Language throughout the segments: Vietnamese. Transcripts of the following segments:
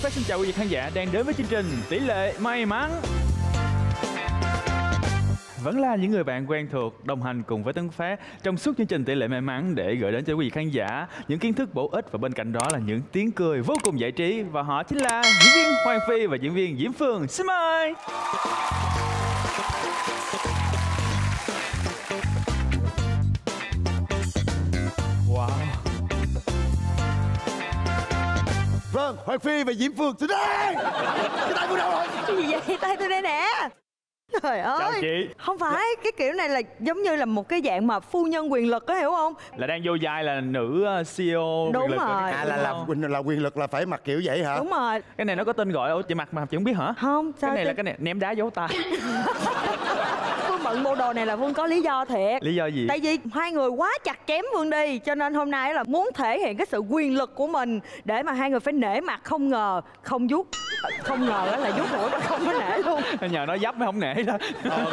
Võ Phát xin chào quý vị khán giả đang đến với chương trình Tỷ lệ may mắn vẫn là những người bạn quen thuộc, đồng hành cùng với Tấn Phát trong suốt chương trình tỷ lệ may mắn để gửi đến cho quý vị khán giả những kiến thức bổ ích và bên cạnh đó là những tiếng cười vô cùng giải trí và họ chính là diễn viên Hoàng Phi và diễn viên Diễm Phương. Xin mời. Vâng, Hoàng Phi và Diễm Phương today Cái tay của đâu rồi? Cái gì vậy? Tay tôi đây nè Trời ơi Chào chị. Không phải, cái kiểu này là giống như là một cái dạng mà phu nhân quyền lực có hiểu không? Là đang vô vai là nữ uh, CEO Đúng quyền lực rồi. À là là là quyền lực là phải mặc kiểu vậy hả? Đúng rồi Cái này nó có tên gọi Ủa chị mặc mà chị không biết hả? Không, sao Cái này là chứ? cái này ném đá dấu tay Bận bộ đồ này là Phương có lý do thiệt Lý do gì? Tại vì hai người quá chặt chém Phương đi Cho nên hôm nay là muốn thể hiện cái sự quyền lực của mình Để mà hai người phải nể mặt không ngờ Không vuốt Không ngờ đó là vuốt mũi mà không có nể luôn Nhờ nó dấp mới không nể đó Ờ,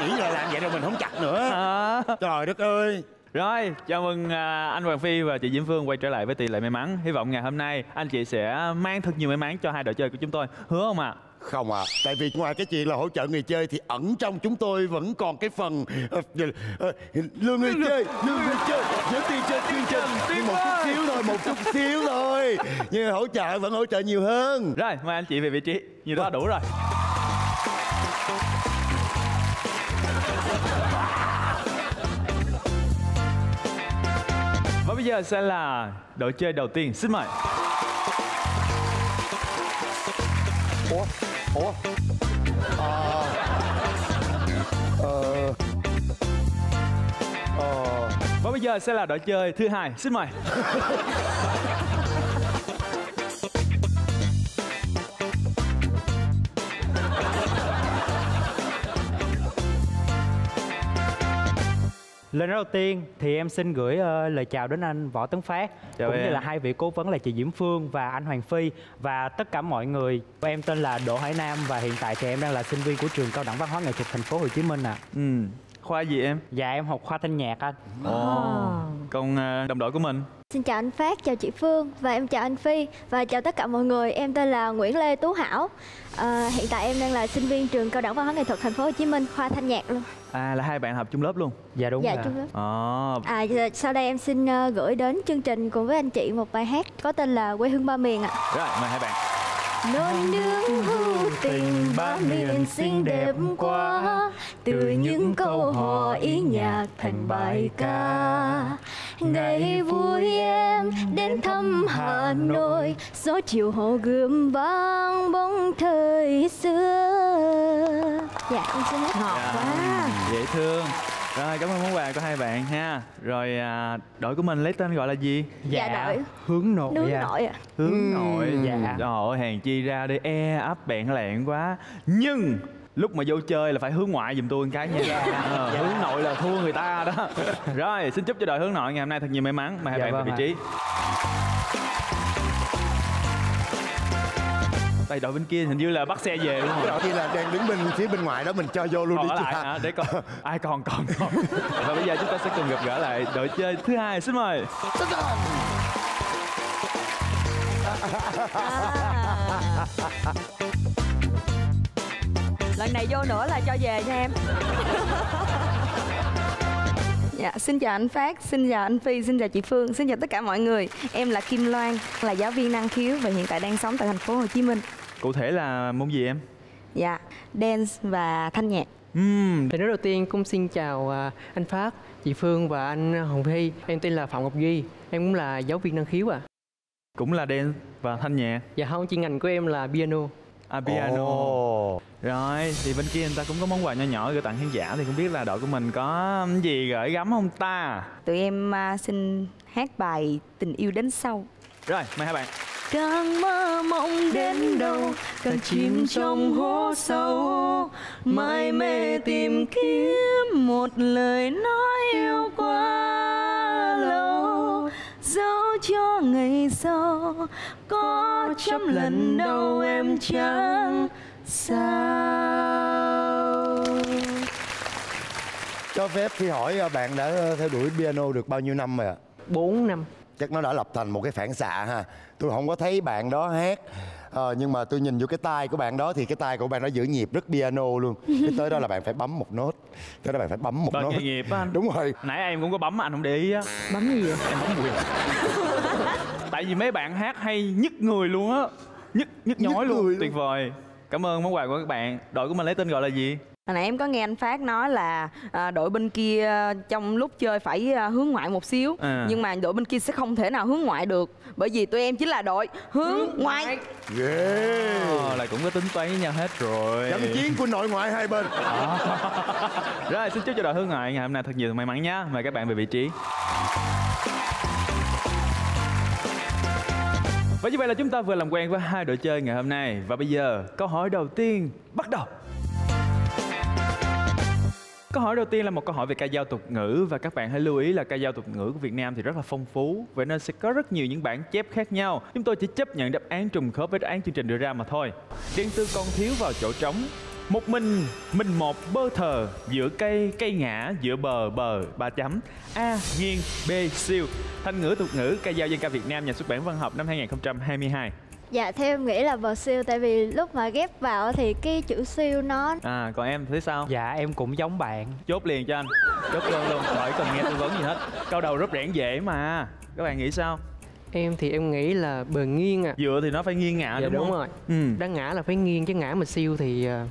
nghĩ là làm vậy rồi mình không chặt nữa à. Trời đất ơi Rồi, chào mừng à, anh Hoàng Phi và chị Diễm Phương quay trở lại với tỷ lệ may mắn. Hy vọng ngày hôm nay anh chị sẽ mang thật nhiều may mắn cho hai đội chơi của chúng tôi. Hứa không ạ? Không à, tại vì ngoài cái chuyện là hỗ trợ người chơi thì ẩn trong chúng tôi vẫn còn cái phần ờ, ờ, lương người chơi, lương người chơi, nhớ tiền chơi chương trình Nhưng một chút xíu thôi, một chút xíu thôi Nhưng hỗ trợ vẫn hỗ trợ nhiều hơn Rồi, mời anh chị về vị trí. Như đó đủ rồi. Và bây giờ sẽ là đội chơi đầu tiên. Xin mời. Ủa, ủa Ờ Ờ Ờ Và bây giờ sẽ là đội chơi thứ hai. Xin mời. Lời nói đầu tiên thì em xin gửi ờ, lời chào đến anh Võ Tấn Phát Chào cũng em. như là hai vị cố vấn là chị Diễm Phương và anh Hoàng Phi và tất cả mọi người. Em tên là Đỗ Hải Nam và hiện tại thì em đang là sinh viên của trường Cao đẳng Văn hóa Nghệ thuật Thành phố Hồ Chí Minh ạ. Ừ. Khoa gì em? Dạ em học khoa thanh nhạc anh. Ồ. Còn à, đồng đội của mình? Xin chào anh Phát, chào chị Phương và em chào anh Phi và chào tất cả mọi người. Em tên là Nguyễn Lê Tú Hảo. À, hiện tại em đang là sinh viên trường Cao đẳng Văn hóa Nghệ thuật Thành phố Hồ Chí Minh, khoa thanh nhạc luôn. À là hai bạn học chung lớp luôn. Dạ đúng dạ rồi. chung lớp. Ồ. À giờ- sau đây em xin ờ, gửi đến chương trình cùng với anh chị một bài hát có tên là Quê hương ba miền ạ. Rồi, mời hai bạn. Nỗi nương hữu tình ba miền xinh đẹp quá. Từ những câu hò ý nhạc thành bài ca. Ngày vui em đến thăm Hà Nội. Gió chiều hồ gươm vang bóng thời xưa. Dạ em xin Ngọt quá Dễ thương. Rồi, cảm ơn món quà của hai bạn ha. Rồi à, đội của mình lấy tên gọi là gì? Dạ đội Hướng nội nướng ạ. nội ạ Hướng nội. dạ. Trời ơi, hàng chi ra đi e ấp bẹn lẹn quá. Nhưng lúc mà vô chơi là phải hướng ngoại giùm tôi một cái nha. Ờ, hướng nội là thua người ta đó. Rồi, xin chúc cho đội hướng nội ngày hôm nay thật nhiều may mắn. Mời hai Dạ bạn vâng về vị trí. Đây đội bên kia hình như là bắt xe về luôn rồi. Cái kia là đang đứng bên phía bên ngoài đó mình cho vô luôn còn đi lại hả để còn ai còn còn còn và bây giờ chúng ta sẽ cùng gặp gỡ lại đội chơi thứ hai xin mời à. Lần này vô nữa là cho về nha em Dạ, xin chào anh Phát, xin chào anh Phi, xin chào chị Phương, xin chào tất cả mọi người. Em là Kim Loan, là giáo viên năng khiếu và hiện tại đang sống tại thành phố Hồ Chí Minh. Cụ thể là môn gì em Dạ, dance và thanh nhạc. Ừm, Lời nói đầu tiên cũng xin chào à, anh Phát, chị Phương và anh Hồng Phi. Em tên là Phạm Ngọc Duy, em cũng là giáo viên năng khiếu à. cũng là dance và thanh nhạc Dạ không, chuyên ngành của em là piano. à, piano Ồ. rồi thì bên kia người ta cũng có món quà nhỏ nhỏ gửi tặng khán giả thì không biết là đội của mình có gì gửi gắm không ta Tụi em à, xin hát bài Tình yêu đến sau. rồi mời hai bạn Càng mơ mộng đến đâu Càng chìm trong hố sâu Mãi mê tìm kiếm Một lời nói yêu quá lâu Dẫu cho ngày sau Có trăm lần đâu em chẳng sao Cho phép Phi hỏi à, bạn đã theo đuổi piano được bao nhiêu năm rồi ạ? 4 năm. Chắc nó đã lập thành một cái phản xạ ha. Tôi không có thấy bạn đó hát. Ờ, nhưng mà tôi nhìn vô cái tay của bạn đó thì cái tay của bạn đó giữ nhịp rất piano luôn. Cái tới đó là bạn phải bấm một nốt. Tới đó bạn phải bấm một Bên nốt. á anh. đúng rồi. Nãy em cũng có bấm anh không để ý á. Bấm gì vậy? Em bấm quyền Tại vì mấy bạn hát hay nhức người luôn á. Nhức, nhức nhói luôn. người luôn. Tuyệt vời. Cảm ơn món quà của các bạn. Đội của mình lấy tên gọi là gì? Hồi nãy em có nghe anh Phát nói là à, đội bên kia trong lúc chơi phải à, hướng ngoại một xíu. À. Nhưng mà đội bên kia sẽ không thể nào hướng ngoại được. Bởi vì tụi em chính là đội hướng ngoại. ghê. Ờ, là cũng có tính toán với nhau hết rồi. Trận chiến của nội ngoại hai bên. Rồi xin chúc cho đội hướng ngoại ngày hôm nay thật nhiều may mắn nhé Mời các bạn về vị trí. Và như vậy là chúng ta vừa làm quen với hai đội chơi ngày hôm nay. Và bây giờ câu hỏi đầu tiên bắt đầu Câu hỏi đầu tiên là một câu hỏi về ca dao tục ngữ và các bạn hãy lưu ý là ca dao tục ngữ của Việt Nam thì rất là phong phú vậy nên sẽ có rất nhiều những bản chép khác nhau. Chúng tôi chỉ chấp nhận đáp án trùng khớp với đáp án chương trình đưa ra mà thôi. Điện tư con thiếu vào chỗ trống. Một mình, mình một bơ thờ giữa cây, cây ngã giữa bờ bờ ba chấm. A. Nghiêng B. Siêu thanh ngữ tục ngữ ca dao dân ca Việt Nam nhà xuất bản văn học năm 2022 Dạ theo em nghĩ là bờ siêu tại vì lúc mà ghép vào thì cái chữ siêu nó À còn em thấy sao? Dạ em cũng giống bạn Chốt liền cho anh Chốt luôn luôn khỏi cần nghe tư vấn gì hết Câu đầu rất rẽn dễ mà Các bạn nghĩ sao? em thì em nghĩ là bờ nghiêng à Dựa thì nó phải nghiêng ngả dạ đúng, đúng không? rồi Ừ. đang ngã là phải nghiêng chứ ngã mà siêu thì à,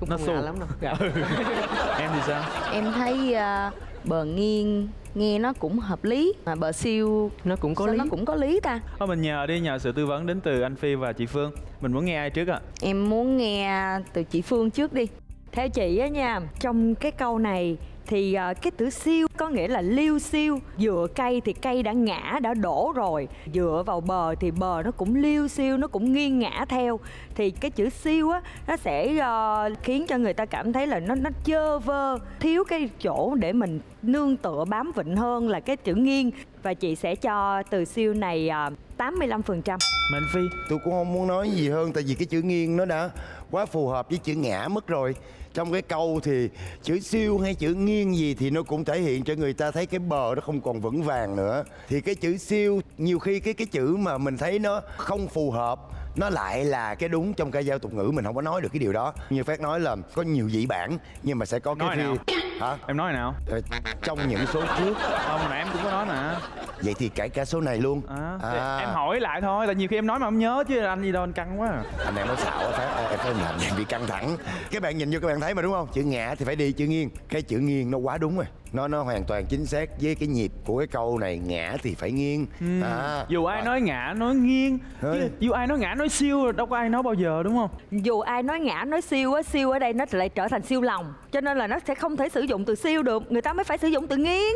cũng Nó không ngã lắm đâu dạ. Em thì sao? Em thấy à, bờ nghiêng nghe nó cũng hợp lý. Mà bờ siêu nó cũng có sao lý. nó cũng có lý ta? Thôi mình nhờ đi nhờ sự tư vấn đến từ anh Phi và chị Phương. Mình muốn nghe ai trước ạ? Em muốn nghe từ chị Phương trước đi. Theo chị á nha trong cái câu này thì ờ, cái từ siêu có nghĩa là liêu siêu. Dựa cây thì cây đã ngã đã đổ rồi. Dựa vào bờ thì bờ nó cũng liêu siêu nó cũng nghiêng ngã theo. Thì cái chữ siêu á nó sẽ ờ, khiến cho người ta cảm thấy là nó nó chơ vơ thiếu cái chỗ để mình nương tựa bám vịnh hơn là cái chữ nghiêng. Và chị sẽ cho từ siêu này ờ, 85% Mình Phi. Tôi cũng không muốn nói gì hơn tại vì cái chữ nghiêng nó đã quá phù hợp với chữ ngã mất rồi. Trong cái câu thì chữ siêu hay chữ nghiêng gì thì nó cũng thể hiện cho người ta thấy cái bờ nó không còn vững vàng nữa. Thì cái chữ siêu nhiều khi cái cái chữ mà mình thấy nó không phù hợp nó lại là cái đúng trong ca dao tục ngữ mình không có nói được cái điều đó. Như phát nói là có nhiều dị bản nhưng mà sẽ có cái nào? hả? Em nói nào? Ờ, trong những số trước. Không, nãy em cũng có nói mà. Vậy thì kể cả số này luôn. À, thì À. Em hỏi lại thôi Tại nhiều khi em nói mà không nhớ chứ anh gì đâu anh căng quá à. anh đang nói xạo á phát. À, em phải làm bị căng thẳng. Các bạn nhìn vô các bạn thấy mà đúng không? Chữ ngã thì phải đi chữ nghiêng. Cái chữ nghiêng nó quá đúng rồi nó nó hoàn toàn chính xác với cái nhịp của cái câu này ngã thì phải nghiêng. À, Dù ai nói ngã nói nghiêng chứ. Dù ai nói ngã nói siêu Đâu có ai nói bao giờ đúng không? dù ai nói ngã nói siêu á siêu ở đây nó lại trở thành siêu lòng cho nên là nó sẽ không thể sử dụng từ siêu được người ta mới phải sử dụng từ nghiêng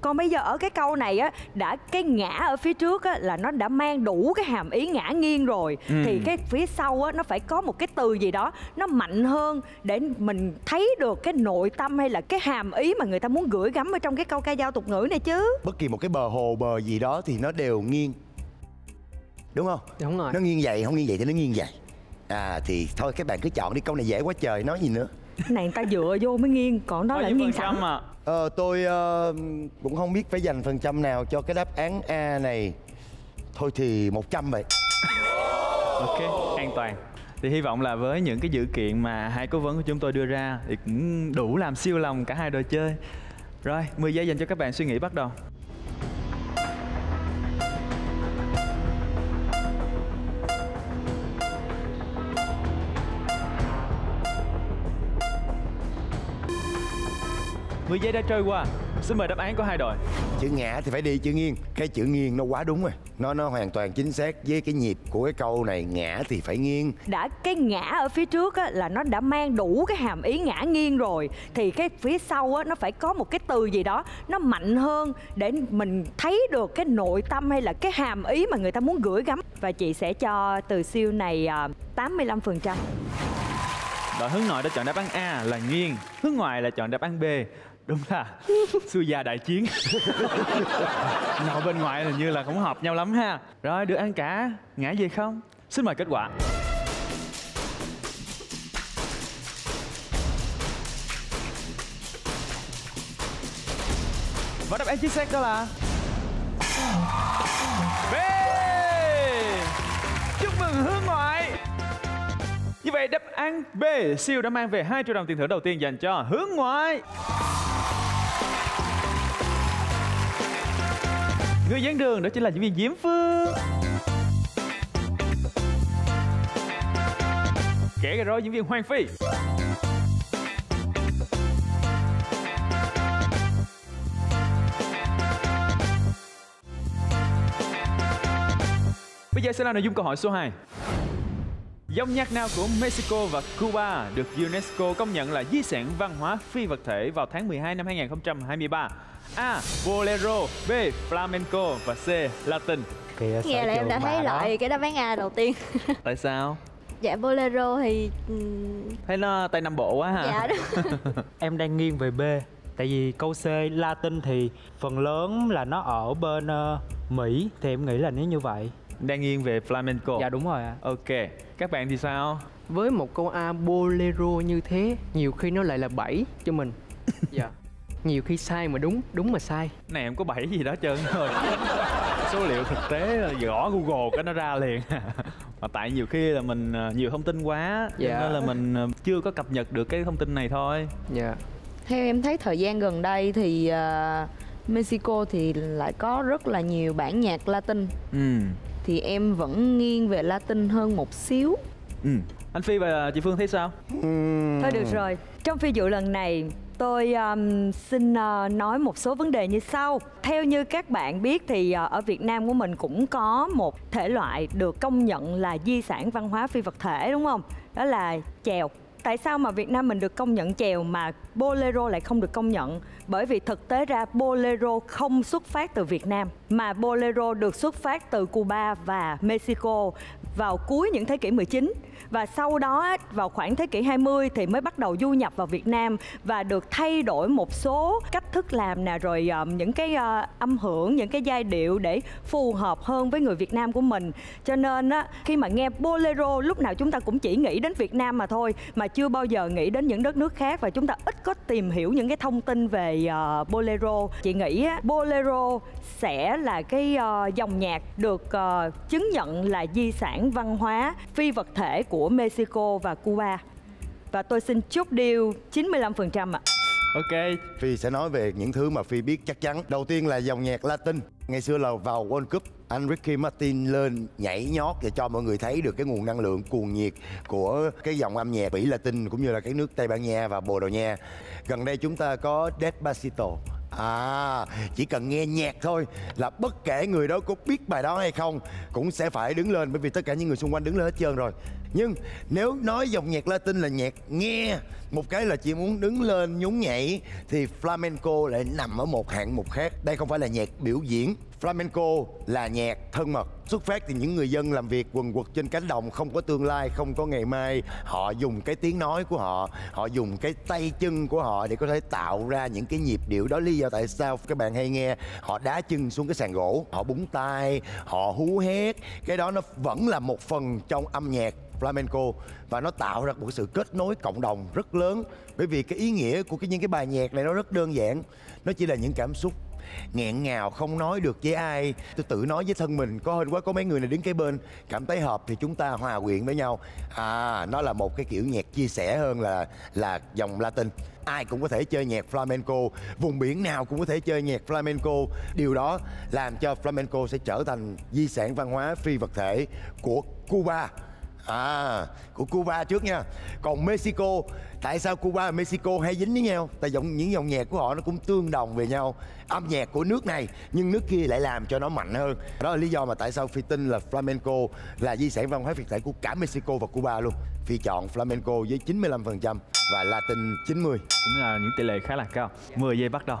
còn bây giờ ở cái câu này á đã cái ngã ở phía trước á là nó đã mang đủ cái hàm ý ngã nghiêng rồi. Thì cái phía sau á nó phải có một cái từ gì đó nó mạnh hơn để mình thấy được cái nội tâm hay là cái hàm ý mà người ta muốn gửi gắm ở trong cái câu ca dao tục ngữ này chứ. Bất kỳ một cái bờ hồ bờ gì đó thì nó đều nghiêng. Đúng không? Đúng rồi. Nó nghiêng vậy không nghiêng vậy thì nó nghiêng vậy. À thì thôi các bạn cứ chọn đi câu này dễ quá trời nói gì nữa này người ta dựa vô mới nghiêng còn đó Bao là nghiêng sẵn à? ờ, tôi ờ, cũng không biết phải dành phần trăm nào cho cái đáp án a này thôi thì 100 vậy Ok, an toàn thì hy vọng là với những cái dữ kiện mà hai cố vấn của chúng tôi đưa ra thì cũng đủ làm siêu lòng cả hai đội chơi. Rồi, 10 giây dành cho các bạn suy nghĩ bắt đầu. Mười giây đã trôi qua. Xin mời đáp án của hai đội. chữ ngã thì phải đi chữ nghiêng. Cái chữ nghiêng nó quá đúng rồi. Nó nó hoàn toàn chính xác với cái nhịp của cái câu này ngã thì phải nghiêng. Đã cái ngã ở phía trước á, là nó đã mang đủ cái hàm ý ngã nghiêng rồi. Thì cái phía sau á, nó phải có một cái từ gì đó nó mạnh hơn để mình thấy được cái nội tâm hay là cái hàm ý mà người ta muốn gửi gắm. Và chị sẽ cho từ siêu này à, 85% Đội hướng nội đã chọn đáp án A là nghiêng Hướng ngoại là chọn đáp án B Đúng là xui già đại chiến. Nội bên ngoài hình như là không hợp nhau lắm ha. Rồi được ăn cả. Ngã gì không? Xin mời kết quả. Và đáp án chính xác đó là B. Chúc mừng hướng ngoại. Như vậy đáp án B siêu đã mang về 2 triệu đồng tiền thưởng đầu tiên dành cho hướng ngoại. Người dẫn đường đó chính là diễn viên Diễm Phương. Kẻ gây rối diễn viên Hoàng Phi. Bây giờ sẽ là nội dung câu hỏi số 2. Dòng nhạc nào của Mexico và Cuba được UNESCO công nhận là di sản văn hóa phi vật thể vào tháng 12 năm 2023? A. Bolero B. Flamenco và C. Latin Kìa, Nghe là em đã thấy đó. loại cái đáp án A đầu tiên Tại sao? Dạ bolero thì Thấy nó Tây Nam Bộ quá hả? Dạ đúng Em đang nghiêng về B Tại vì câu C Latin thì phần lớn là nó ở bên ờ, Mỹ Thì em nghĩ là nếu như vậy Đang nghiêng về Flamenco. Dạ đúng rồi ạ. Ok Các bạn thì sao? với một câu A bolero như thế nhiều khi nó lại là bẫy cho mình. Dạ. Nhiều khi sai mà đúng đúng mà sai. Này em có bảy gì đó trơn rồi. Số liệu thực tế là gõ Google cái nó ra liền. Mà tại nhiều khi là mình ờ, nhiều thông tin quá cho Dạ. Nên là mình ờ, chưa có cập nhật được cái thông tin này thôi. Dạ. Theo em thấy thời gian gần đây thì à, Mexico thì lại có rất là nhiều bản nhạc Latin. Ừ Thì em vẫn nghiêng về Latin hơn một xíu Ừ Anh Phi và chị Phương thấy sao? Thôi được rồi. Trong phi dự lần này tôi um, xin uh, nói một số vấn đề như sau. Theo như các bạn biết thì uh, ở Việt Nam của mình cũng có một thể loại được công nhận là di sản văn hóa phi vật thể đúng không? Đó là chèo. Tại sao mà Việt Nam mình được công nhận chèo mà bolero lại không được công nhận? Bởi vì thực tế ra bolero không xuất phát từ Việt Nam, mà bolero được xuất phát từ Cuba và Mexico vào cuối những thế kỷ 19 và sau đó vào khoảng thế kỷ 20 thì mới bắt đầu du nhập vào Việt Nam và được thay đổi một số cách thức làm nè rồi ờ, những cái uh, âm hưởng những cái giai điệu để phù hợp hơn với người Việt Nam của mình. Cho nên á khi mà nghe bolero lúc nào chúng ta cũng chỉ nghĩ đến Việt Nam mà thôi mà chưa bao giờ nghĩ đến những đất nước khác và chúng ta ít có tìm hiểu những cái thông tin về uh, bolero. Chị nghĩ á, bolero sẽ là cái uh, dòng nhạc được uh, chứng nhận là di sản văn hóa phi vật thể của Mexico và Cuba và tôi xin chốt điều 95% ạ. Ok Phi sẽ nói về những thứ mà Phi biết chắc chắn Đầu tiên là dòng nhạc Latin Ngày xưa là vào World Cup anh Ricky Martin lên nhảy nhót để cho mọi người thấy được cái nguồn năng lượng cuồng nhiệt của cái dòng âm nhạc Mỹ Latin cũng như là các nước Tây Ban Nha và Bồ Đào Nha. Gần đây chúng ta có Despacito. À, chỉ cần nghe nhạc thôi là bất kể người đó có biết bài đó hay không cũng sẽ phải đứng lên bởi vì tất cả những người xung quanh đứng lên hết trơn rồi. Nhưng nếu nói dòng nhạc Latin là nhạc nghe một cái là chỉ muốn đứng lên nhún nhảy thì flamenco lại nằm ở một hạng mục khác. Đây không phải là nhạc biểu diễn. Flamenco là nhạc thân mật, xuất phát từ những người dân làm việc quần quật trên cánh đồng không có tương lai, không có ngày mai. Họ dùng cái tiếng nói của họ họ dùng cái tay chân của họ để có thể tạo ra những cái nhịp điệu đó. Lý do tại sao các bạn hay nghe, họ đá chân xuống cái sàn gỗ, họ búng tay, họ hú hét. Cái đó nó vẫn là một phần trong âm nhạc flamenco và nó tạo ra một sự kết nối cộng đồng rất lớn. Bởi vì cái ý nghĩa của cái, những cái bài nhạc này nó rất đơn giản, nó chỉ là những cảm xúc nghẹn ngào không nói được với ai. Tôi tự nói với thân mình, có hên quá có mấy người này đứng kế bên. Cảm thấy hợp thì chúng ta hòa quyện với nhau. À nó là một cái kiểu nhạc chia sẻ hơn là là dòng latin. Ai cũng có thể chơi nhạc flamenco. Vùng biển nào cũng có thể chơi nhạc flamenco. Điều đó làm cho flamenco sẽ trở thành di sản văn hóa phi vật thể của cuba. À, của Cuba trước nha. Còn Mexico Tại sao Cuba và Mexico hay dính với nhau? Tại dòng, những dòng nhạc của họ nó cũng tương đồng về nhau. Âm nhạc của nước này Nhưng nước kia lại làm cho nó mạnh hơn. Đó là lý do mà tại sao Phi tin là Flamenco Là di sản văn hóa phi thể của cả Mexico và Cuba luôn. Phi chọn Flamenco với 95% Và Latin 90 Cũng là những tỷ lệ khá là cao. 10 giây bắt đầu.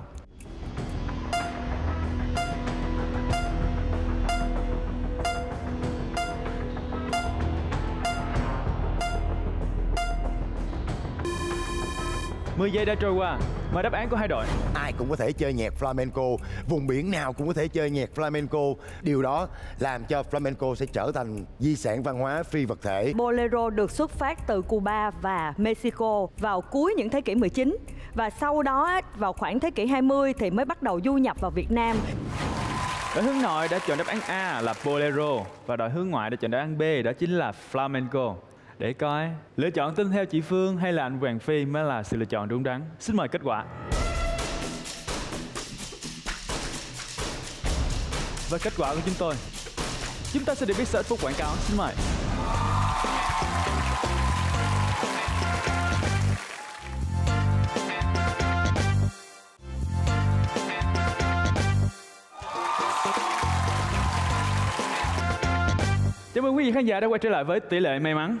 Mười giây đã trôi qua Mời đáp án của hai đội. Ai cũng có thể chơi nhạc flamenco vùng biển nào cũng có thể chơi nhạc flamenco. Điều đó làm cho flamenco sẽ trở thành di sản văn hóa phi vật thể. Bolero được xuất phát từ Cuba và Mexico vào cuối những thế kỷ 19 và sau đó vào khoảng thế kỷ 20 thì mới bắt đầu du nhập vào Việt Nam. Đội hướng nội đã chọn đáp án A là Bolero Và đội hướng ngoại đã chọn đáp án B đó chính là Flamenco để coi. Lựa chọn tin theo chị Phương hay là anh Hoàng Phi mới là sự lựa chọn đúng đắn. Xin mời kết quả. Và kết quả của chúng tôi. Chúng ta sẽ được biết sở ít phút quảng cáo. Xin mời. Chào mừng quý vị khán giả đã quay trở lại với tỷ lệ may mắn.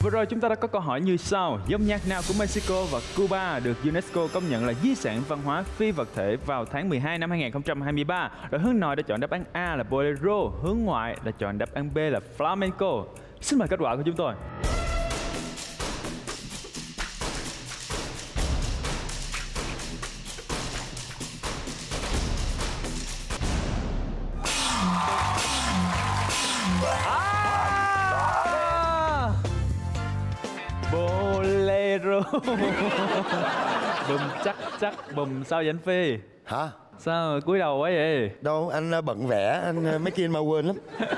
Vừa rồi chúng ta đã có câu hỏi như sau. Dòng nhạc nào của Mexico và Cuba được UNESCO công nhận là di sản văn hóa phi vật thể vào tháng 12 năm 2023 Rồi hướng nội đã chọn đáp án A là Bolero, Hướng ngoại đã chọn đáp án B là Flamenco. Xin mời kết quả của chúng tôi. Bolero Bùm chắc chắc bùm sao vậy anh Phi? Hả? Sao cúi đầu quá vậy? Đâu anh ờ, bận vẽ anh ờ, mấy kia mau quên lắm.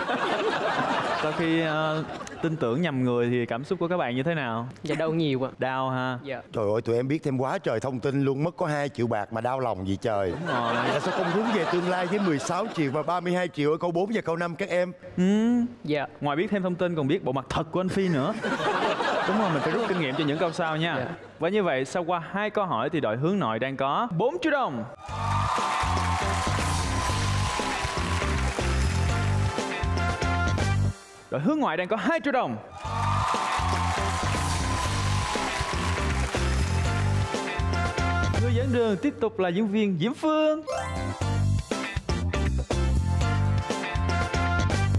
Sau khi ờ, tin tưởng nhầm người thì cảm xúc của các bạn như thế nào? Dạ đâu nhiều ạ. Đau ha dạ. Trời ơi tụi em biết thêm quá trời thông tin luôn mất có 2 triệu bạc mà đau lòng gì trời. Đúng rồi. Tại sao không hướng về tương lai với 16 triệu và 32 triệu ở câu 4 và câu 5 các em? Ừ. dạ. Ngoài biết thêm thông tin còn biết bộ mặt thật của anh Phi nữa Đúng rồi, mình phải rút kinh nghiệm cho những câu sau nha. Dạ. Và như vậy, sau qua hai câu hỏi thì đội hướng nội đang có 4 triệu đồng Đội hướng ngoại đang có 2 triệu đồng Người dẫn đường tiếp tục là diễn viên Diễm Phương.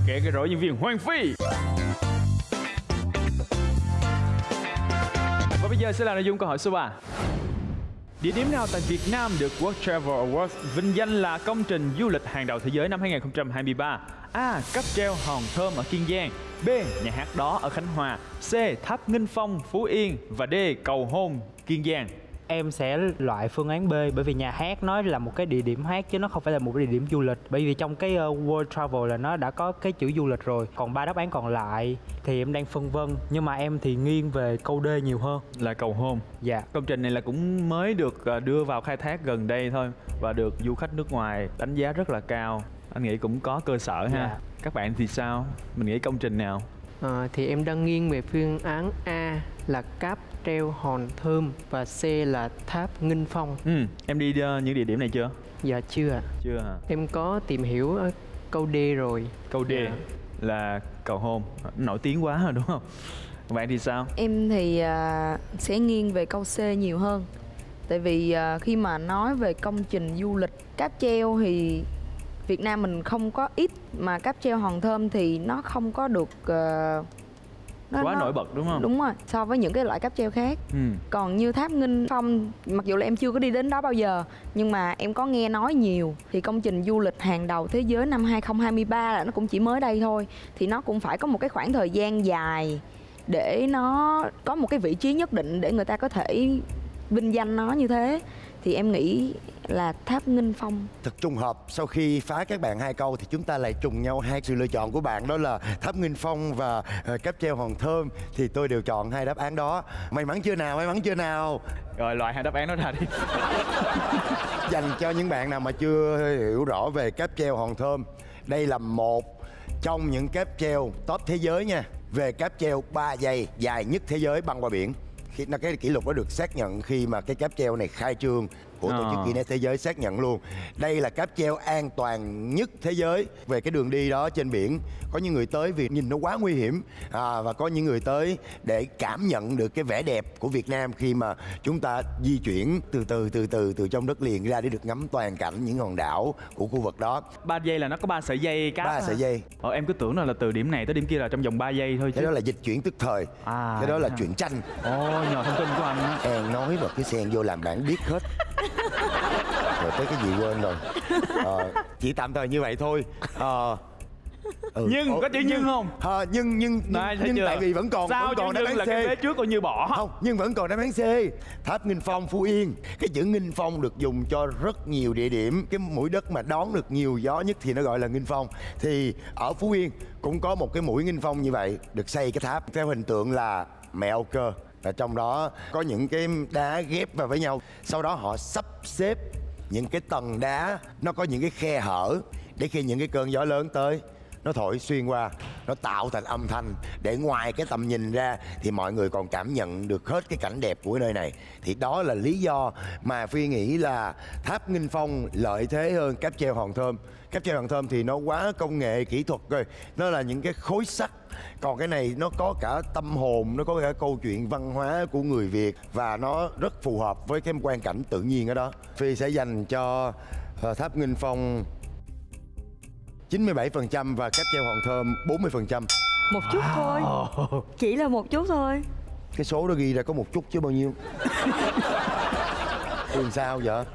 Kẻ cái rỗi diễn viên Hoàng Phi giờ sẽ là nội dung câu hỏi số 3 Địa điểm nào tại Việt Nam được World Travel Awards vinh danh là công trình du lịch hàng đầu thế giới năm 2023? A. Cáp treo Hòn Thơm ở Kiên Giang B. Nhà hát đó ở Khánh Hòa C. Tháp Nghinh Phong, Phú Yên Và D. Cầu Hôn, Kiên Giang Em sẽ loại phương án B bởi vì nhà hát nói là một cái địa điểm hát chứ nó không phải là một cái địa điểm du lịch. Bởi vì trong cái uh, World Travel là nó đã có cái chữ du lịch rồi. Còn ba đáp án còn lại thì em đang phân vân nhưng mà em thì nghiêng về câu D nhiều hơn. Là Cầu Hôn Dạ. Công trình này là cũng mới được ờ, đưa vào khai thác gần đây thôi Và được du khách nước ngoài đánh giá rất là cao Anh nghĩ cũng có cơ sở ha Dạ. Các bạn thì sao? Mình nghĩ công trình nào? Ờ, thì em đang nghiêng về phương án A là cáp treo hòn thơm và C là tháp nghinh phong Ừ, em đi ờ, những địa điểm này chưa? dạ chưa ạ Chưa hả? em có tìm hiểu ở câu D rồi Câu D Dạ. là cầu hôn Nổi tiếng quá rồi đúng không? Bạn thì sao? Em thì à, sẽ nghiêng về câu C nhiều hơn Tại vì à, khi mà nói về công trình du lịch cáp treo thì Việt Nam mình không có ít Mà cáp treo hòn thơm thì nó không có được à, nó, Quá nó- nổi bật đúng không? Đúng rồi, so với những cái loại cáp treo khác Ừ. Còn như tháp Nghinh Phong Mặc dù là em chưa có đi đến đó bao giờ Nhưng mà em có nghe nói nhiều Thì công trình du lịch hàng đầu thế giới năm 2023 là nó cũng chỉ mới đây thôi Thì nó cũng phải có một cái khoảng thời gian dài Để nó có một cái vị trí nhất định Để người ta có thể vinh danh nó như thế Thì em nghĩ là tháp Nghinh Phong Thật trùng hợp sau khi phá các bạn hai câu thì chúng ta lại trùng nhau hai sự lựa chọn của bạn đó là Tháp Nghinh Phong và ờ, cáp treo Hòn Thơm thì tôi đều chọn hai đáp án đó. May mắn chưa nào, may mắn chưa nào. Rồi loại hai đáp án đó ra đi Dành cho những bạn nào mà chưa hiểu rõ về cáp treo Hòn Thơm. Đây là một trong những cáp treo top thế giới nha. Về cáp treo 3 giây dài nhất thế giới băng qua biển. Khi nó cái kỷ lục đó được xác nhận khi mà cái cáp treo này khai trương của tổ chức Ờ. Guinness thế giới xác nhận luôn. Đây là cáp treo an toàn nhất thế giới về cái đường đi đó trên biển. Có những người tới vì nhìn nó quá nguy hiểm à, và có những người tới để cảm nhận được cái vẻ đẹp của Việt Nam khi mà chúng ta di chuyển từ từ từ từ từ trong đất liền ra để được ngắm toàn cảnh những hòn đảo của khu vực đó. 3 giây là nó có 3 sợi dây cáp Ba hả? sợi dây. Ờ, em cứ tưởng là, là từ điểm này tới điểm kia là trong vòng 3 giây thôi chứ Cái đó là dịch chuyển tức thời. À, cái đó là ha. chuyện tranh. Ồ, nhờ thông tin của anh á An nói và cái sen vô làm bạn biết hết rồi tới cái gì quên rồi. Ờ, chỉ tạm thời như vậy thôi. Ờ, Ừ. Nhưng, Ủa, có chữ nhưng không? Ờ, nhưng nhưng nhưng, Này, nhưng chưa? tại vì vẫn còn Sao vẫn còn đáp nhưng án là cái C trước coi như bỏ? Không nhưng vẫn còn đáp án C. Tháp Nghinh Phong Phú Yên. Cái chữ Nghinh Phong được dùng cho rất nhiều địa điểm. Cái mũi đất mà đón được nhiều gió nhất thì nó gọi là Nghinh Phong. Thì ở Phú Yên cũng có một cái mũi Nghinh Phong như vậy được xây cái tháp. Theo hình tượng là mẹ Âu Cơ và trong đó có những cái đá ghép vào với nhau. Sau đó họ sắp xếp những cái tầng đá, nó có những cái khe hở để khi những cái cơn gió lớn tới, nó thổi xuyên qua, nó tạo thành âm thanh. Để ngoài cái tầm nhìn ra thì mọi người còn cảm nhận được hết cái cảnh đẹp của nơi này. Thì đó là lý do mà phi nghĩ là tháp nghinh phong lợi thế hơn cáp treo hòn thơm cáp treo hòn thơm thì nó quá công nghệ kỹ thuật rồi nó là những cái khối sắt còn cái này nó có cả tâm hồn nó có cả câu chuyện văn hóa của người việt và nó rất phù hợp với cái quan cảnh tự nhiên ở đó phi sẽ dành cho ờ, tháp nghinh phong 97% và cáp treo hòn thơm 40%. một chút thôi chỉ là một chút thôi Cái số đó ghi ra có một chút chứ bao nhiêu. Thường sao vậy?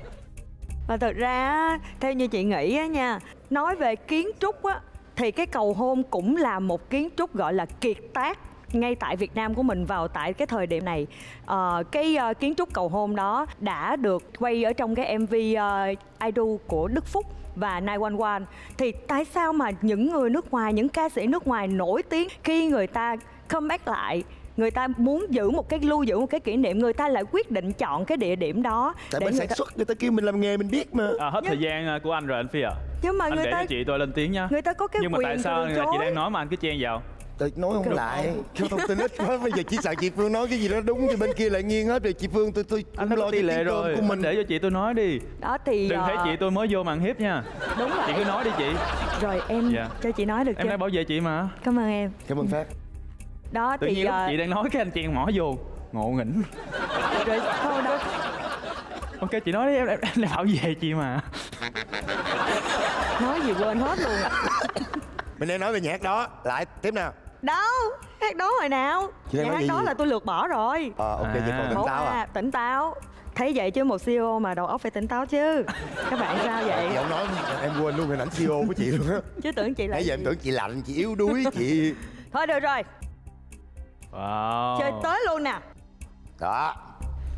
Và thật ra theo như chị nghĩ á nha Nói về kiến trúc á Thì cái cầu hôn cũng là một kiến trúc gọi là kiệt tác ngay tại Việt Nam của mình vào tại cái thời điểm này. Uh, cái uh, kiến trúc cầu hôn đó đã được quay ở trong cái MV ờ, Idol của Đức Phúc và 911 thì tại sao mà những người nước ngoài những ca sĩ nước ngoài nổi tiếng khi người ta comeback lại người ta muốn giữ một cái lưu giữ một cái kỷ niệm người ta lại quyết định chọn cái địa điểm đó Tại để bên người sản ta- xuất người ta kêu mình làm nghề mình biết mà. à, hết thời gian à, của anh rồi anh phi à. Nhưng mà anh người để ta cho chị tôi lên tiếng nha. người ta có cái nhưng mà quyền tại sao chị đang nói mà anh cứ chen vào? Tôi nói không lại. Cái thông tin ít quá bây giờ chỉ sợ chị Phương nói cái gì đó đúng thì bên kia lại nghiêng hết rồi. Chị Phương tôi tôi anh có tỷ lệ rồi. của mình. để cho chị tôi nói đi. Đó thì đừng thấy ờ, chị tôi mới vô màn hiếp nha. đúng rồi. chị cứ nói đi chị. Rồi em Dạ. cho chị nói được em chưa? đang bảo vệ chị mà. Cảm ơn em. Cảm ơn Phát. Đó tự thì nhiên lúc ờ, chị đang nói cái anh chen mỏ vô ngộ nghĩnh rồi thôi đó. Ok chị nói đi em em, em bảo vệ chị mà. Nói gì quên hết luôn ạ. Mình đang nói về nhạc đó. Lại tiếp nào. đâu? Hát đó hồi nào? Chị đang nói hát gì đó gì? là tôi lược bỏ rồi. Ờ ok vậy còn tỉnh táo à. tỉnh táo. Thấy vậy chứ một CEO mà đầu óc phải tỉnh táo chứ. Các bạn sao vậy? Chị không nói em quên luôn hình ảnh CEO của chị luôn á. chứ tưởng chị là Nãy giờ em tưởng chị lạnh, chị yếu đuối, chị thôi được rồi wow chơi tới luôn nè đó.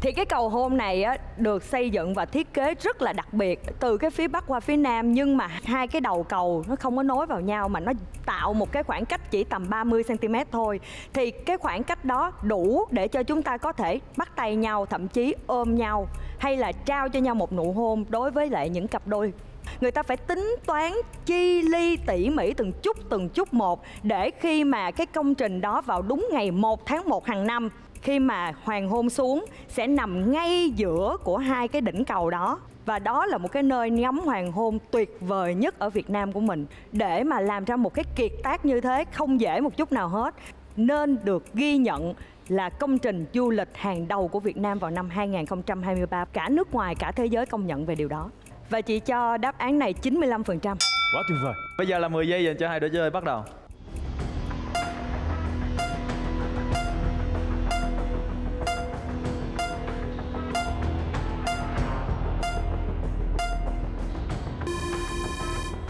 Thì cái cầu hôn này á, được xây dựng và thiết kế rất là đặc biệt từ cái phía bắc qua phía nam nhưng mà hai cái đầu cầu nó không có nối vào nhau mà nó tạo một cái khoảng cách chỉ tầm 30 cm thôi. Thì cái khoảng cách đó đủ để cho chúng ta có thể bắt tay nhau, thậm chí ôm nhau hay là trao cho nhau một nụ hôn đối với lại những cặp đôi người ta phải tính toán, chi ly tỉ mỉ từng chút từng chút một để khi mà cái công trình đó vào đúng ngày 1 tháng 1 hàng năm, khi mà hoàng hôn xuống sẽ nằm ngay giữa của hai cái đỉnh cầu đó. Và đó là một cái nơi ngắm hoàng hôn tuyệt vời nhất ở Việt Nam của mình. Để mà làm ra một cái kiệt tác như thế không dễ một chút nào hết. Nên được ghi nhận là công trình du lịch hàng đầu của Việt Nam vào năm 2023 cả nước ngoài, cả thế giới công nhận về điều đó và chị cho đáp án này 95% quá tuyệt vời. Bây giờ là 10 giây dành cho hai đội chơi bắt đầu.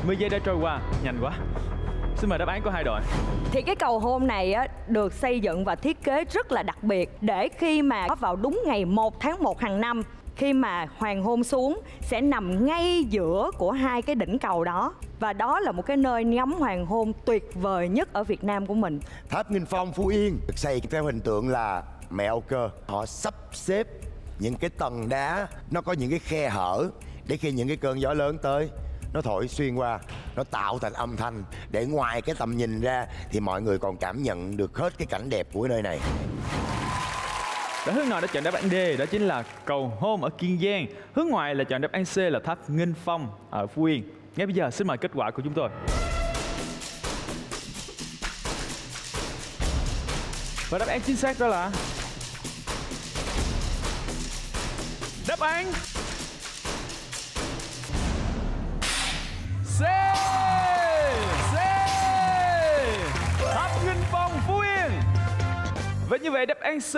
Mười giây đã trôi qua, nhanh quá. Xin mời đáp án của hai đội. Thì cái cầu hôn này á, được xây dựng và thiết kế rất là đặc biệt để khi mà vào đúng ngày 1 tháng 1 hàng năm khi mà hoàng hôn xuống sẽ nằm ngay giữa của hai cái đỉnh cầu đó và đó là một cái nơi ngắm hoàng hôn tuyệt vời nhất ở Việt Nam của mình. Tháp Nghinh Phong, Phú Yên được xây theo hình tượng là mẹ Âu Cơ. Họ sắp xếp những cái tầng đá, nó có những cái khe hở để khi những cái cơn gió lớn tới, nó thổi xuyên qua, nó tạo thành âm thanh để ngoài cái tầm nhìn ra thì mọi người còn cảm nhận được hết cái cảnh đẹp của nơi này và hướng nội đã chọn đáp án D, đó chính là cầu hôn ở Kiên Giang. Hướng ngoại là chọn đáp án C là tháp Nghinh Phong ở Phú Yên. Ngay bây giờ, xin mời kết quả của chúng tôi. Và đáp án chính xác đó là Đáp án Và như vậy đáp án C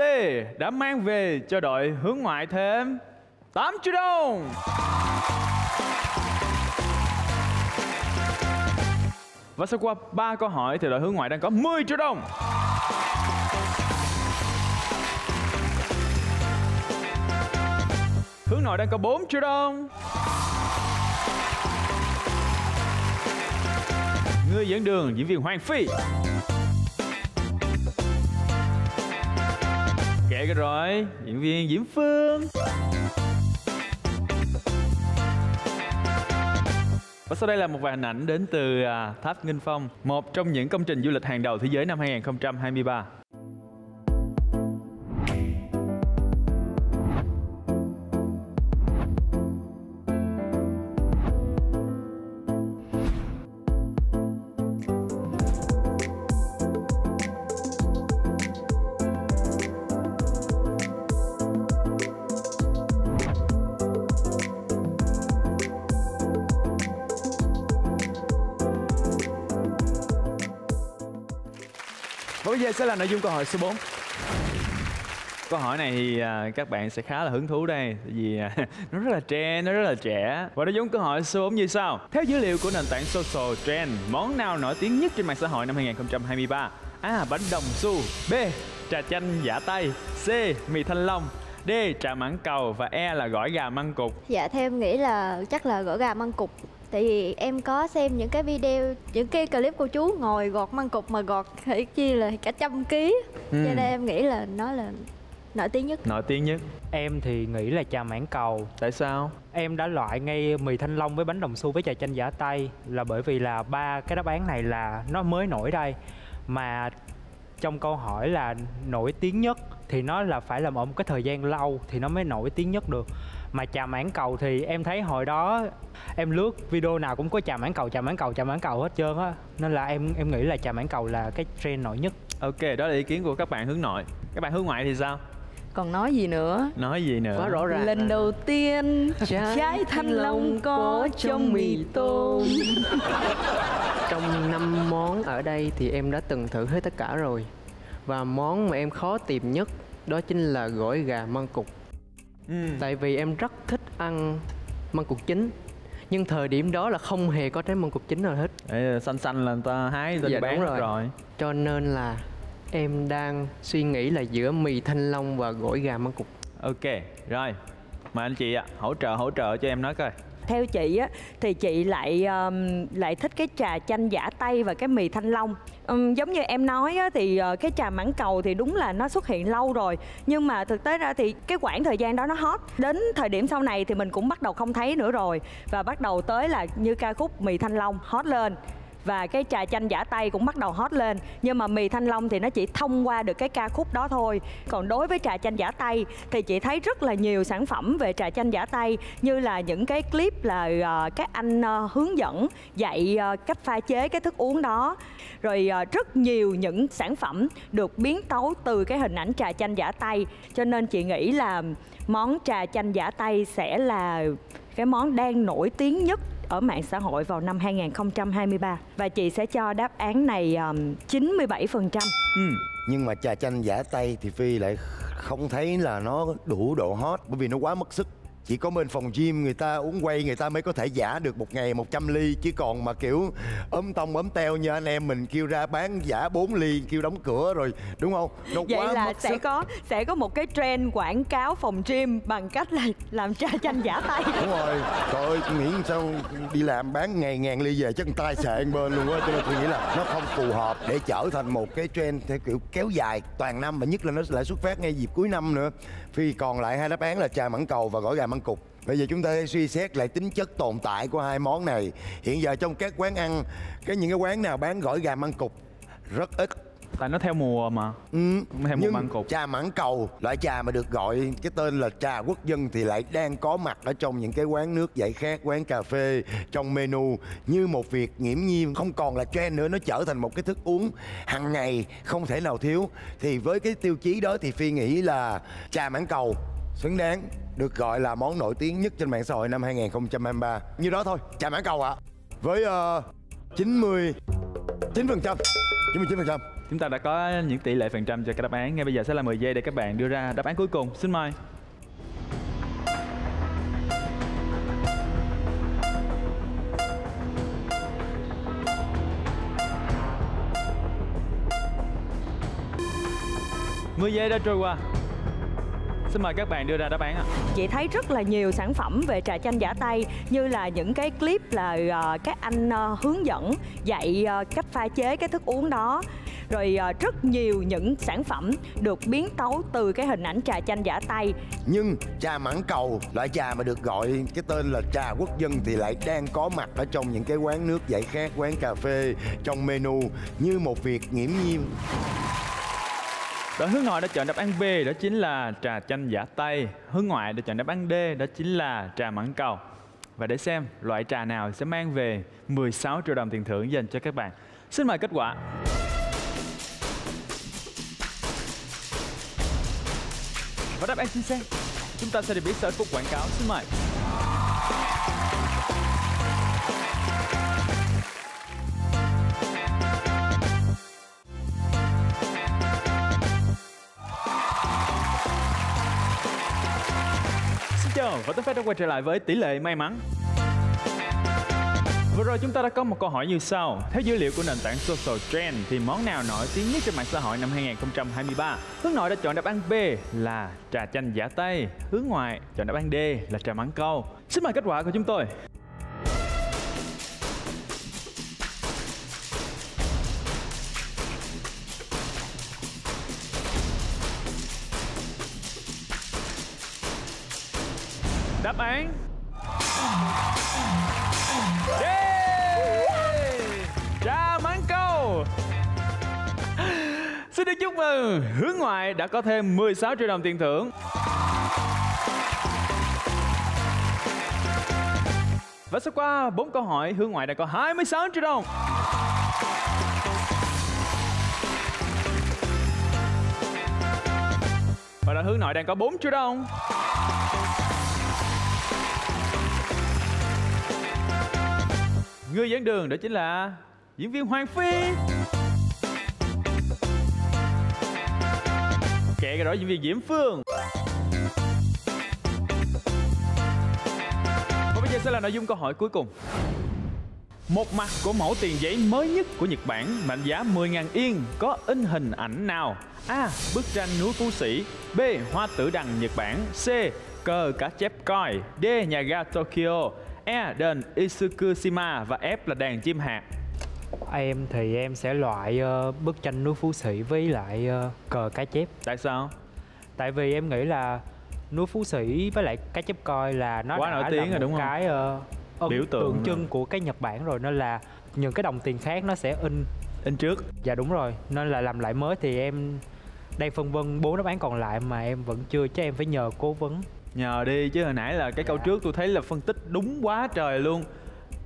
đã mang về cho đội hướng ngoại thêm 8 triệu đồng Và sau qua 3 câu hỏi thì đội hướng ngoại đang có 10 triệu đồng. Hướng nội đang có 4 triệu đồng. Người dẫn đường, diễn viên Hoàng Phi. Dễ cái rồi, diễn viên Diễm Phương. Và sau đây là một vài hình ảnh đến từ à, Tháp Nghinh Phong, một trong những công trình du lịch hàng đầu thế giới năm 2023. Giờ sẽ là nội dung câu hỏi số 4 Câu hỏi này thì à, các bạn sẽ khá là hứng thú đây Tại vì à, nó rất là trend, nó rất là trẻ Và nội dung câu hỏi số 4 như sau Theo dữ liệu của nền tảng social trend Món nào nổi tiếng nhất trên mạng xã hội năm 2023? A. Bánh đồng xu B. Trà chanh giả tay C. Mì thanh long D. Trà mãng cầu Và E là gỏi gà măng cục Dạ theo em nghĩ là chắc là gỏi gà măng cục Tại vì em có xem những cái video, những cái clip cô chú ngồi gọt măng cục mà gọt phải chi là cả trăm ký. Ừ. Cho nên em nghĩ là nó là nổi tiếng nhất. Nổi tiếng nhất. Em thì nghĩ là trà mãng cầu. Tại sao? Em đã loại ngay mì thanh long với bánh đồng xu với trà chanh giả tay Là bởi vì là ba cái đáp án này là nó mới nổi đây. Mà trong câu hỏi là nổi tiếng nhất Thì nó là phải làm ở một cái thời gian lâu Thì nó mới nổi tiếng nhất được Mà trà mãng cầu thì em thấy hồi đó Em lướt video nào cũng có trà mãng cầu, trà mãng cầu, trà mãng cầu hết trơn á. Nên là em em nghĩ là trà mãng cầu là cái trend nổi nhất. Ok, đó là ý kiến của các bạn hướng nội. Các bạn hướng ngoại thì sao? còn nói gì nữa? Nói gì nữa? quá rõ ràng lần đầu tiên Trái trái thanh long có trong mì tôm. Trong năm món ở đây thì em đã từng thử hết tất cả rồi. Và món mà em khó tìm nhất đó chính là gỏi gà măng cục Ừ. tại vì em rất thích ăn măng cục chín. Nhưng thời điểm đó là không hề có trái măng cục chín nào hết. Ê, xanh xanh là người ta hái đi Dạ, bán rồi. rồi. Cho nên là em đang suy nghĩ là giữa mì thanh long và gỏi gà măng cục. Ok, rồi. Mời anh chị ạ, hỗ trợ hỗ trợ cho em nói coi theo chị á thì chị lại um, lại thích cái trà chanh giả tay và cái mì thanh long. Um, giống như em nói á, thì uh, cái trà mãng cầu thì đúng là nó xuất hiện lâu rồi. Nhưng mà thực tế ra thì cái khoảng thời gian đó nó hot. Đến thời điểm sau này thì mình cũng bắt đầu không thấy nữa rồi. Và bắt đầu tới là như ca khúc mì thanh long hot lên và cái trà chanh giả tay cũng bắt đầu hot lên. Nhưng mà mì thanh long thì nó chỉ thông qua được cái ca khúc đó thôi. Còn đối với trà chanh giả tay thì chị thấy rất là nhiều sản phẩm về trà chanh giả tay như là những cái clip là uh, các anh uh, hướng dẫn dạy uh, cách pha chế cái thức uống đó. Rồi uh, rất nhiều những sản phẩm được biến tấu từ cái hình ảnh trà chanh giả tay cho nên chị nghĩ là món trà chanh giả tay sẽ là cái món đang nổi tiếng nhất ở mạng xã hội vào năm 2023 và chị sẽ cho đáp án này um, 97%. ừ. nhưng mà trà chanh giả tay thì phi lại không thấy là nó đủ độ hot bởi vì nó quá mất sức chỉ có bên phòng gym người ta uống quay người ta mới có thể giả được một ngày 100 ly. Chứ còn mà kiểu ấm tông ấm teo như anh em mình kêu ra bán giả 4 ly kêu đóng cửa rồi đúng không? Nó Vậy quá là mất sẽ sức. có sẽ có một cái trend quảng cáo phòng gym bằng cách là làm trà chanh giả tay. đúng rồi. Trời ơi nghĩ sao đi làm bán ngày ngàn ly về người tay sạn bên luôn á. Cho nên tôi nghĩ là nó không phù hợp để trở thành một cái trend theo kiểu kéo dài toàn năm và nhất là nó lại xuất phát ngay dịp cuối năm nữa. Phi còn lại hai đáp án là trà mãng cầu và gỏi gà măng cục. Bây giờ chúng ta sẽ suy xét lại tính chất tồn tại của hai món này. Hiện giờ trong các quán ăn cái những cái quán nào bán gỏi gà măng cục? Rất ít. Tại nó theo mùa mà. Ừ. Theo Nhưng măng cục. trà mãng cầu loại trà mà được gọi cái tên là trà quốc dân thì lại đang có mặt ở trong những cái quán nước giải khát quán cà phê trong menu. Như một việc nghiễm nhiên không còn là trend nữa nó trở thành một cái thức uống hàng ngày không thể nào thiếu. Thì với cái tiêu chí đó thì phi nghĩ là trà mãng cầu xứng đáng được gọi là món nổi tiếng nhất trên mạng xã hội năm 2023 như đó thôi chạm mãn cầu ạ. À. với uh, 90 9 phần trăm. 99 phần trăm. Chúng ta đã có những tỷ lệ phần trăm cho các đáp án. Ngay bây giờ sẽ là 10 giây để các bạn đưa ra đáp án cuối cùng. Xin mời. mười giây đã trôi qua. Xin mời các bạn đưa ra đáp án ạ. Chị thấy rất là nhiều sản phẩm về trà chanh giả tay như là những cái clip là uh, các anh uh, hướng dẫn dạy uh, cách pha chế cái thức uống đó. Rồi uh, rất nhiều những sản phẩm được biến tấu từ cái hình ảnh trà chanh giả tay. Nhưng trà mãng cầu loại trà mà được gọi cái tên là trà quốc dân thì lại đang có mặt ở trong những cái quán nước giải khát quán cà phê trong menu như một việc nghiễm nhiên Đội hướng nội đã chọn đáp án B, đó chính là trà chanh giả tây Hướng ngoại đã chọn đáp án D, đó chính là trà mãng cầu. Và để xem loại trà nào sẽ mang về 16 triệu đồng tiền thưởng dành cho các bạn. Xin mời kết quả. Và đáp án chính xác. Chúng ta sẽ được biết sở phút quảng cáo. Xin mời. Và Tuấn Phát đã quay trở lại với tỷ lệ may mắn. Vừa rồi chúng ta đã có một câu hỏi như sau. Theo dữ liệu của nền tảng Social Trend, thì món nào nổi tiếng nhất trên mạng xã hội năm 2023 Hướng nội đã chọn đáp án B là trà chanh giả tây. Hướng ngoại chọn đáp án D là trà mắng câu. Xin mời kết quả của chúng tôi. Đáp án. Yeah! Trà mãn câu. Xin được chúc mừng, Hướng ngoại đã có thêm 16 triệu đồng tiền thưởng. Và sau qua 4 câu hỏi Hướng ngoại đã có 26 triệu đồng. Và đã hướng nội đang có 4 triệu đồng. Người dẫn đường đó chính là diễn viên Hoàng Phi Kệ cái đó, diễn viên Diễm Phương Và bây giờ sẽ là nội dung câu hỏi cuối cùng một mặt của mẫu tiền giấy mới nhất của Nhật Bản, mệnh giá 10.000 yên, có in hình ảnh nào? A. Bức tranh núi Phú Sĩ B. Hoa tử đằng Nhật Bản C. Cờ cá chép coi D. Nhà ga Tokyo E đền Isukushima và F là đàn chim hạt. Em thì em sẽ loại uh, bức tranh núi Phú Sĩ với lại uh, cờ cá chép. Tại sao? Tại vì em nghĩ là núi Phú Sĩ với lại cá chép coi là nó Quá đã nổi tiếng là rồi đúng một không? cái uh, Biểu tượng tượng trưng của cái Nhật Bản rồi nên là những cái đồng tiền khác nó sẽ in. In trước. Dạ đúng rồi Nên là làm lại mới thì em đang phân vân bốn đáp án còn lại mà em vẫn chưa chứ em phải nhờ cố vấn Nhờ đi chứ, hồi nãy là cái câu trước tôi thấy là phân tích đúng quá trời luôn.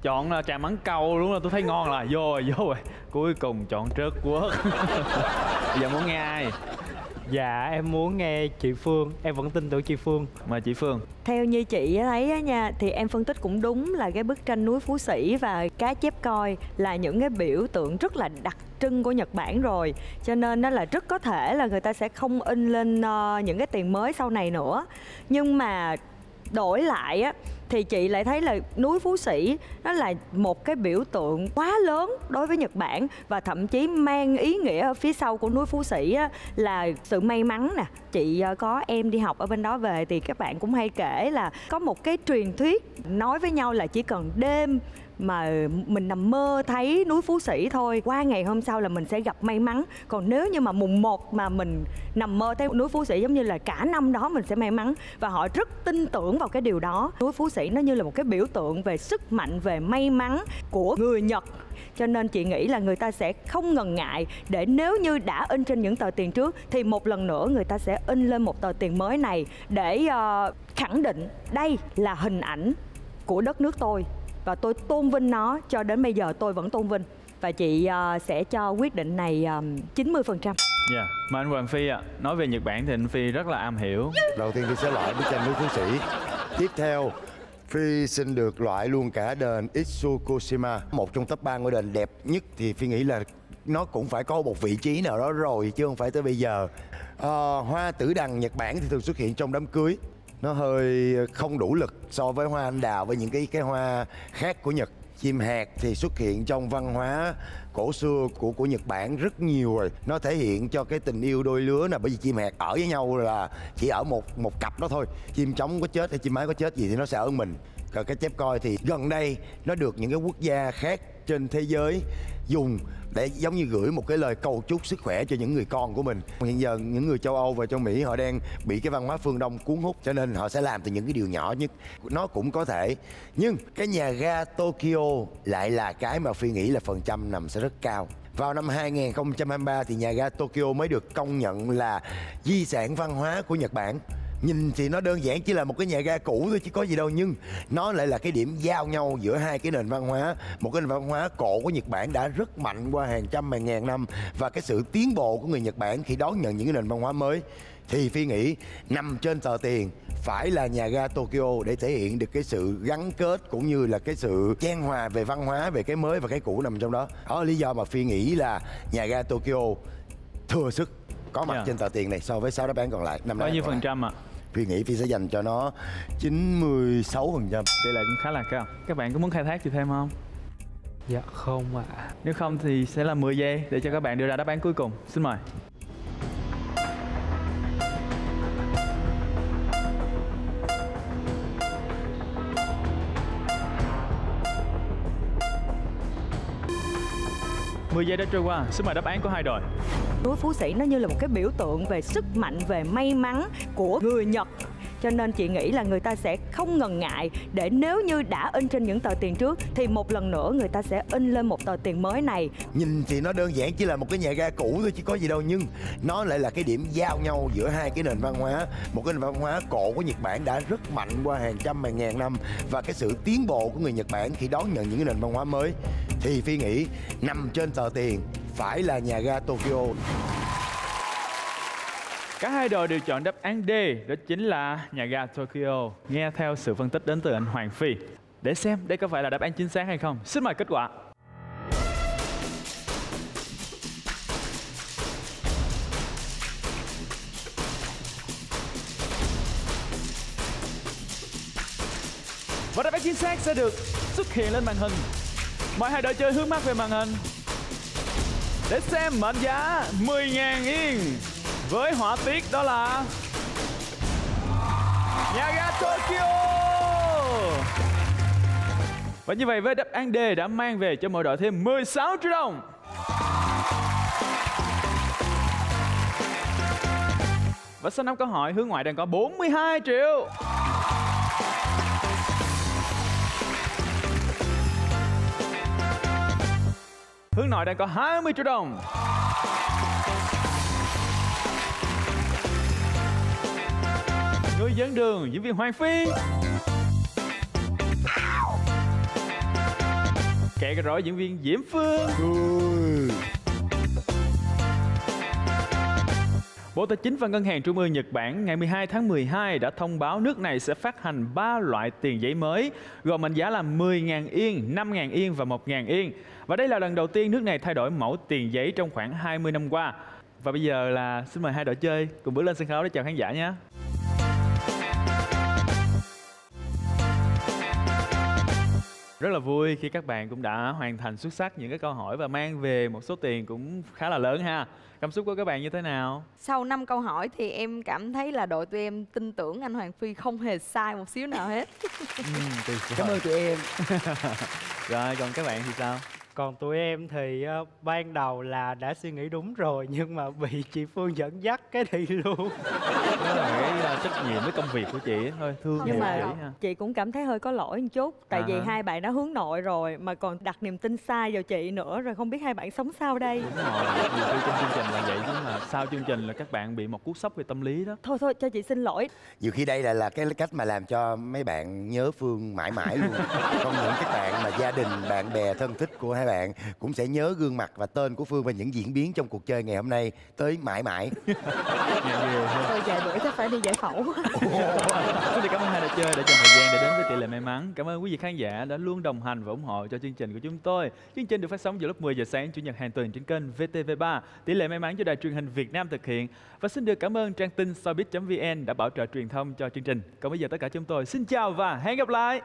Chọn là trà mắng câu đúng là tôi thấy ngon là vô rồi vô rồi. Cuối cùng chọn trớt quốc Giờ muốn nghe ai? Dạ em muốn nghe chị Phương. Em vẫn tin tưởng chị Phương. Mời chị Phương. Theo như chị thấy á nha thì em phân tích cũng đúng là cái bức tranh núi phú sĩ và cá chép coi là những cái biểu tượng rất là đặc trưng của Nhật Bản rồi. Cho nên nó là rất có thể là người ta sẽ không in lên uh, những cái tiền mới sau này nữa. Nhưng mà đổi lại á thì chị lại thấy là núi Phú Sĩ nó là một cái biểu tượng quá lớn đối với Nhật Bản và thậm chí mang ý nghĩa ở phía sau của núi Phú Sĩ á, là sự may mắn nè. Chị ờ, có em đi học ở bên đó về thì các bạn cũng hay kể là có một cái truyền thuyết nói với nhau là chỉ cần đêm mà mình nằm mơ thấy núi Phú Sĩ thôi. Qua ngày hôm sau là mình sẽ gặp may mắn. Còn nếu như mà mùng 1 mà mình nằm mơ thấy núi Phú Sĩ giống như là cả năm đó mình sẽ may mắn. Và họ rất tin tưởng vào cái điều đó. Núi Phú Sĩ nó như là một cái biểu tượng về sức mạnh về may mắn của người Nhật. Cho nên chị nghĩ là người ta sẽ không ngần ngại để nếu như đã in trên những tờ tiền trước thì một lần nữa người ta sẽ in lên một tờ tiền mới này để uh, khẳng định đây là hình ảnh của đất nước tôi và tôi tôn vinh nó cho đến bây giờ tôi vẫn tôn vinh và chị uh, sẽ cho quyết định này um, 90%. Dạ, yeah. mà anh Hoàng Phi ạ, à, nói về Nhật Bản thì anh Phi rất là am hiểu. Đầu tiên tôi sẽ loại bức tranh núi Phú Sĩ. Tiếp theo, Phi xin được loại luôn cả đền Itsukushima Một trong top 3 ngôi đền đẹp nhất thì Phi nghĩ là nó cũng phải có một vị trí nào đó rồi chứ không phải tới bây giờ à, Hoa tử đằng Nhật Bản thì thường xuất hiện trong đám cưới nó hơi không đủ lực so với hoa anh đào với những cái cái hoa khác của Nhật. Chim hạt thì xuất hiện trong văn hóa cổ xưa của của Nhật Bản rất nhiều rồi. Nó thể hiện cho cái tình yêu đôi lứa là bởi vì chim hạt ở với nhau là chỉ ở một một cặp đó thôi. Chim trống có chết hay chim mái có chết gì thì nó sẽ ở mình. Còn cái chép coi thì gần đây nó được những cái quốc gia khác trên thế giới dùng để giống như gửi một cái lời cầu chúc sức khỏe cho những người con của mình. Hiện giờ những người châu âu và châu mỹ họ đang bị cái văn hóa phương đông cuốn hút, cho nên họ sẽ làm từ những cái điều nhỏ nhất. Nó cũng có thể. Nhưng cái nhà ga tokyo lại là cái mà phi nghĩ là phần trăm nằm sẽ rất cao. Vào năm 2023 thì nhà ga Tokyo mới được công nhận là di sản văn hóa của Nhật Bản nhìn thì nó đơn giản chỉ là một cái nhà ga cũ thôi chứ có gì đâu. Nhưng nó lại là cái điểm giao nhau giữa hai cái nền văn hóa. Một cái nền văn hóa cổ của Nhật Bản đã rất mạnh qua hàng trăm hàng ngàn năm và cái sự tiến bộ của người Nhật Bản khi đón nhận những cái nền văn hóa mới. Thì phi nghĩ nằm trên tờ tiền phải là nhà ga Tokyo để thể hiện được cái sự gắn kết cũng như là cái sự chen hòa về văn hóa về cái mới và cái cũ nằm trong đó. Đó là lý do mà phi nghĩ là nhà ga Tokyo thừa sức có mặt Yeah. trên tờ tiền này so với sáu đáp án còn lại năm bao nhiêu phần trăm ạ Phi nghĩ Phi sẽ dành cho nó 96 phần trăm. Tỷ lệ cũng khá là cao. Các bạn có muốn khai thác gì thêm không? Dạ không ạ. Nếu không thì sẽ là 10 giây để cho các bạn đưa ra đáp án cuối cùng. Xin mời Mười giây đã trôi qua, xin mời đáp án của hai đội. Núi Phú Sĩ nó như là một cái biểu tượng về sức mạnh về may mắn của người Nhật cho nên chị nghĩ là người ta sẽ không ngần ngại để nếu như đã in trên những tờ tiền trước, thì một lần nữa người ta sẽ in lên một tờ tiền mới này. Nhìn thì nó đơn giản, chỉ là một cái nhà ga cũ thôi, chứ có gì đâu. Nhưng nó lại là cái điểm giao nhau giữa hai cái nền văn hóa. Một cái nền văn hóa cổ của Nhật Bản đã rất mạnh qua hàng trăm, hàng ngàn năm. Và cái sự tiến bộ của người Nhật Bản khi đón nhận những cái nền văn hóa mới, Thì Phi nghĩ nằm trên tờ tiền phải là nhà ga Tokyo. Cả hai đội đều chọn đáp án D, đó chính là nhà ga Tokyo. Nghe theo sự phân tích đến từ anh Hoàng Phi. Để xem đây có phải là đáp án chính xác hay không. Xin mời kết quả. Và đáp án chính xác sẽ được xuất hiện lên màn hình. Mời hai đội chơi hướng mắt về màn hình để xem mệnh giá 10.000 yên với họa tiết đó là nhà ga Tokyo. Và như vậy, với đáp án D đã mang về cho mỗi đội thêm 16 triệu đồng. Và sau năm câu hỏi, hướng ngoại đang có 42 triệu. Hướng nội đang có 20 triệu đồng. Người dẫn đường diễn viên Hoàng Phi Kẻ cái rõ diễn viên Diễm Phương Bộ Tài chính và Ngân hàng Trung ương Nhật Bản ngày 12 tháng 12 đã thông báo nước này sẽ phát hành 3 loại tiền giấy mới, gồm mệnh giá là 10.000 yên, 5.000 yên và 1.000 yên. Và đây là lần đầu tiên nước này thay đổi mẫu tiền giấy trong khoảng 20 năm qua. Và bây giờ là xin mời hai đội chơi cùng bước lên sân khấu để chào khán giả nhé. Rất là vui khi các bạn cũng đã hoàn thành xuất sắc những cái câu hỏi và mang về một số tiền cũng khá là lớn ha. Cảm xúc của các bạn như thế nào? Sau 5 câu hỏi thì em cảm thấy là đội tụi em tin tưởng anh Hoàng Phi không hề sai một xíu nào hết. Ừ, tuyệt Cảm ơn tụi em. Rồi còn các bạn thì sao? Còn tụi em thì ờ, ban đầu là đã suy nghĩ đúng rồi nhưng mà bị chị phương dẫn dắt cái đi luôn Đó là cái uh, trách nhiệm với công việc của chị thôi. Thương nhưng mà chị ha. chị cũng cảm thấy hơi có lỗi một chút tại À vì hả. hai bạn đã hướng nội rồi mà còn đặt niềm tin sai vào chị nữa rồi không biết hai bạn sống sao đây Đúng rồi, nhiều khi trong chương trình là vậy chứ mà sau chương trình là các bạn bị một cú sốc về tâm lý đó. thôi thôi cho chị xin lỗi Nhiều khi đây là là cái cách mà làm cho mấy bạn nhớ Phương mãi mãi luôn Không những các bạn mà gia đình, bạn bè, thân thích của hai bạn Cũng sẽ nhớ gương mặt và tên của Phương và những diễn biến trong cuộc chơi ngày hôm nay Tới mãi mãi thôi vài bữa chắc phải đi giải phẫu Xin cảm ơn hai đội chơi đã dành thời gian để đến với tỷ lệ may mắn. Cảm ơn quý vị khán giả đã luôn đồng hành và ủng hộ cho chương trình của chúng tôi. Chương trình được phát sóng vào lúc 10 giờ sáng chủ nhật hàng tuần trên kênh VTV3. Tỷ lệ may mắn do đài truyền hình Việt Nam thực hiện. Và xin được cảm ơn trang tin showbiz.vn đã bảo trợ truyền thông cho chương trình. Còn bây giờ tất cả chúng tôi xin chào và hẹn gặp lại.